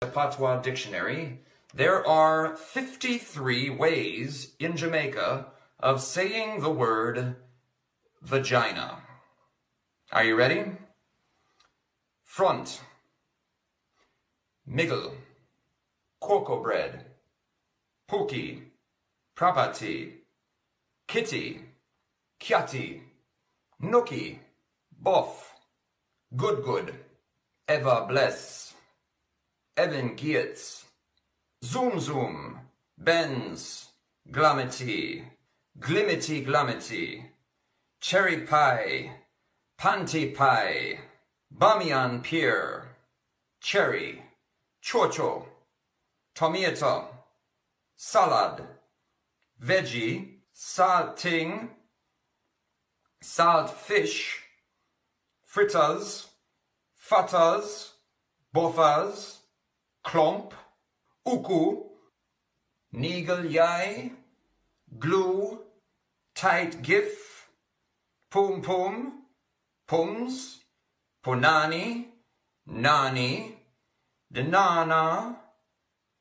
the Patois Dictionary, there are 53 ways in Jamaica of saying the word vagina. Are you ready? Front, middle, cocoa bread, pookie, property, kitty, kyati, nookie, boff, good good, ever bless, Evan Geertz, Zoom Zoom, Benz, Glamity, Glimity Glamity, Cherry Pie, Panty Pie, Bamian Pier, Cherry, Chocho, Tomato, Salad, Veggie, Salting, Salt Fish, Fritters, Fatters, Boffers, Klomp, Uku, Yai, Glue, Tight Gif, Pum Pum, Pums, Punani, Nani, Denana,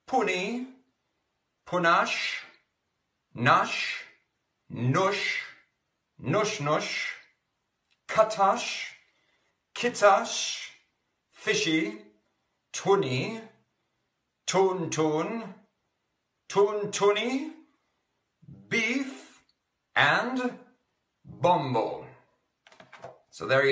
Puni, Punash, Nash, Nush, Nush Nush, Katash, Kitash, Fishy, Tunny, Tun Tun, Tun Tunny, Beef, and Bombo. So there you